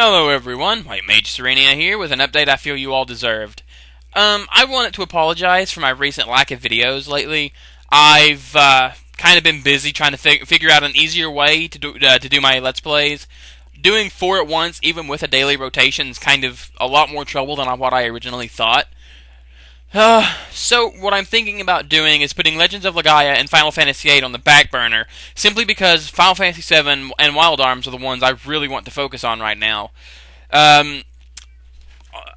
Hello everyone, White Mage Serenia here with an update I feel you all deserved. Um, I wanted to apologize for my recent lack of videos lately. I've uh, kind of been busy trying to fig figure out an easier way to do uh, to do my Let's Plays. Doing four at once, even with a daily rotation, is kind of a lot more trouble than I what I originally thought. Uh, so, what I'm thinking about doing is putting Legends of Legaia and Final Fantasy VIII on the back burner, simply because Final Fantasy VII and Wild Arms are the ones I really want to focus on right now. Um,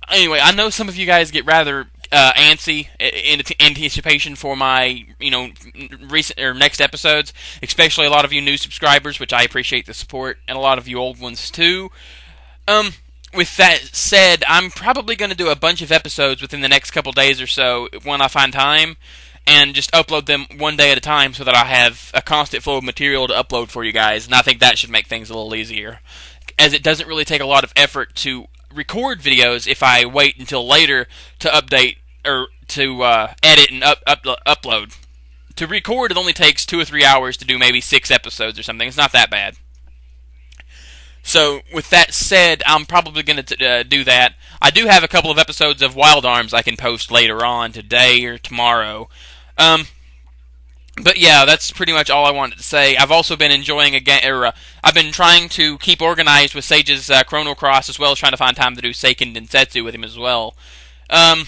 anyway, I know some of you guys get rather uh, antsy in anticipation for my, you know, recent or next episodes, especially a lot of you new subscribers, which I appreciate the support, and a lot of you old ones too. Um, with that said, I'm probably going to do a bunch of episodes within the next couple days or so when I find time, and just upload them one day at a time so that I have a constant flow of material to upload for you guys. And I think that should make things a little easier, as it doesn't really take a lot of effort to record videos if I wait until later to update or to uh, edit and up, up, upload. To record, it only takes two or three hours to do maybe six episodes or something. It's not that bad. So, with that said, I'm probably going to uh, do that. I do have a couple of episodes of Wild Arms I can post later on, today or tomorrow. Um, but yeah, that's pretty much all I wanted to say. I've also been enjoying a game, or uh, I've been trying to keep organized with Sage's uh, Chrono Cross, as well as trying to find time to do Seiken Densetsu with him as well. Um,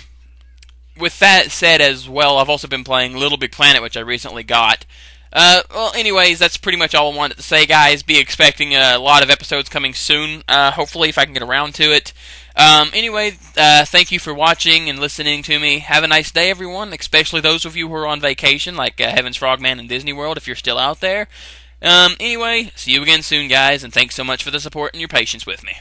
with that said, as well, I've also been playing Little Big Planet, which I recently got. Uh, well, anyways, that's pretty much all I wanted to say, guys. Be expecting a lot of episodes coming soon, uh, hopefully, if I can get around to it. Um, anyway, uh, thank you for watching and listening to me. Have a nice day, everyone, especially those of you who are on vacation, like uh, Heaven's Frogman and Disney World, if you're still out there. Um, anyway, see you again soon, guys, and thanks so much for the support and your patience with me.